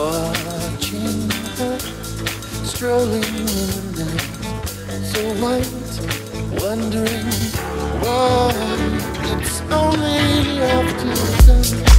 Watching her strolling in the night, so white, wondering why it's only after sun.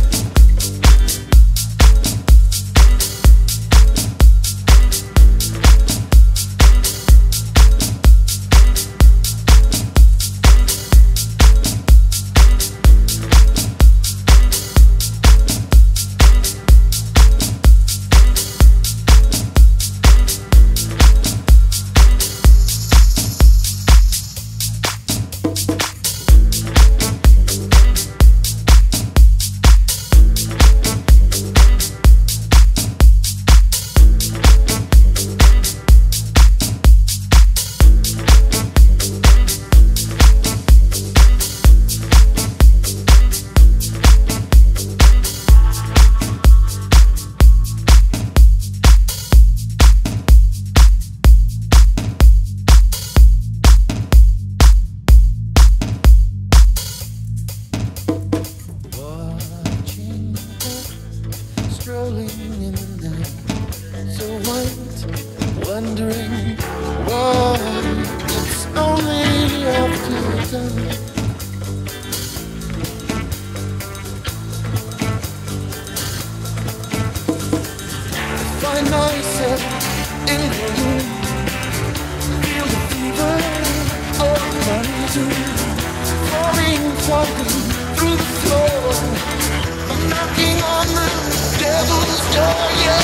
Wondering why it's only after dawn. Find myself in the room, feel the fever of my zoom, falling, falling through the floor. Knocking on the devil's door, yeah.